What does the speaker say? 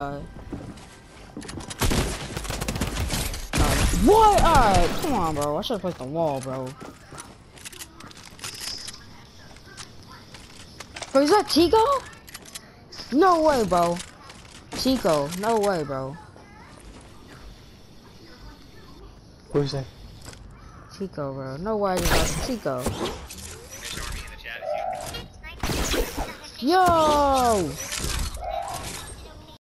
Uh, what? Alright, come on, bro. I should have placed the wall, bro. Bro, is that Tiko? No way, bro. Tiko, no way, bro. Who's that? Tiko, bro. No way, bro. Tiko. Yo!